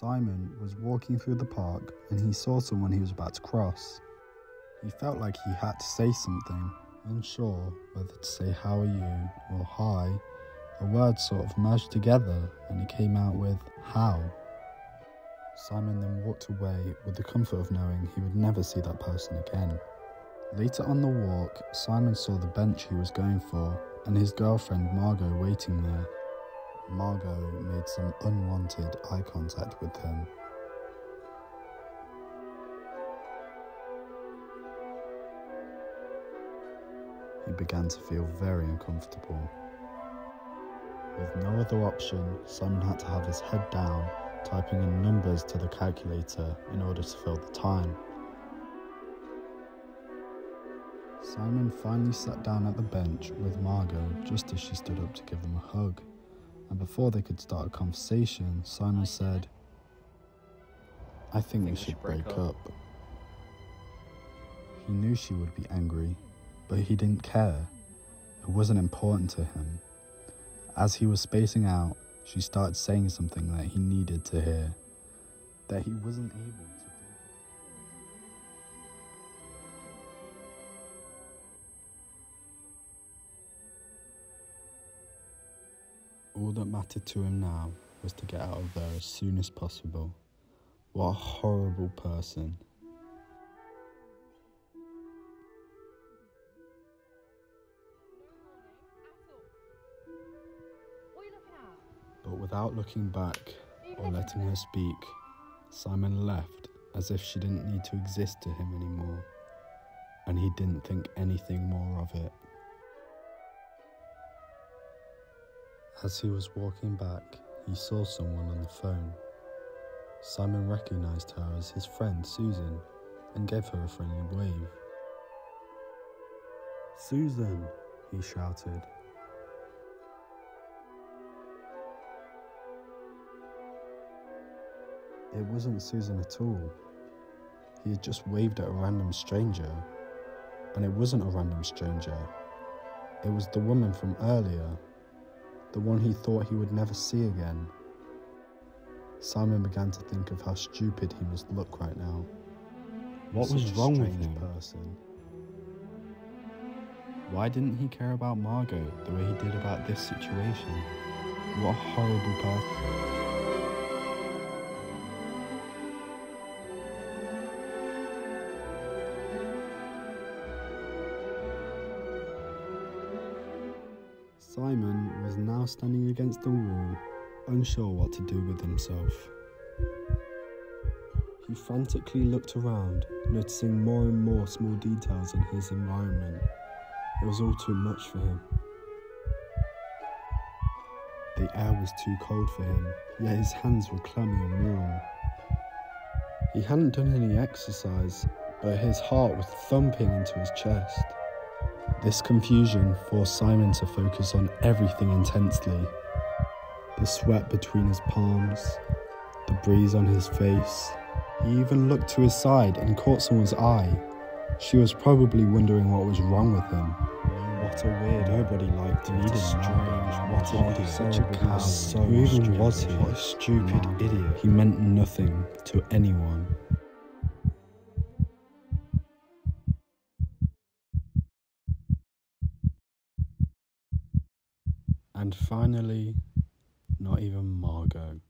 Simon was walking through the park and he saw someone he was about to cross. He felt like he had to say something, unsure whether to say how are you or hi. The words sort of merged together and he came out with how. Simon then walked away with the comfort of knowing he would never see that person again. Later on the walk, Simon saw the bench he was going for and his girlfriend Margot waiting there. Margot made some unwanted eye contact with him. He began to feel very uncomfortable. With no other option, Simon had to have his head down, typing in numbers to the calculator in order to fill the time. Simon finally sat down at the bench with Margot just as she stood up to give him a hug and before they could start a conversation, Simon said, I think we should break up. He knew she would be angry, but he didn't care. It wasn't important to him. As he was spacing out, she started saying something that he needed to hear, that he wasn't able that mattered to him now was to get out of there as soon as possible. What a horrible person. But without looking back or letting her speak, Simon left as if she didn't need to exist to him anymore, and he didn't think anything more of it. As he was walking back, he saw someone on the phone. Simon recognized her as his friend Susan and gave her a friendly wave. Susan, he shouted. It wasn't Susan at all. He had just waved at a random stranger. And it wasn't a random stranger. It was the woman from earlier the one he thought he would never see again. Simon began to think of how stupid he must look right now. What was wrong with him? Person. Why didn't he care about Margot the way he did about this situation? What a horrible person. Simon was now standing against the wall, unsure what to do with himself. He frantically looked around, noticing more and more small details in his environment. It was all too much for him. The air was too cold for him, yet his hands were clammy and warm. He hadn't done any exercise, but his heart was thumping into his chest. This confusion forced Simon to focus on everything intensely. The sweat between his palms, the breeze on his face. He even looked to his side and caught someone's eye. She was probably wondering what was wrong with him. What a weird. Nobody liked him. What a strange. What an idiot. Such a cow. So Who even was he? What a stupid mm. idiot. He meant nothing to anyone. And finally, not even Margot.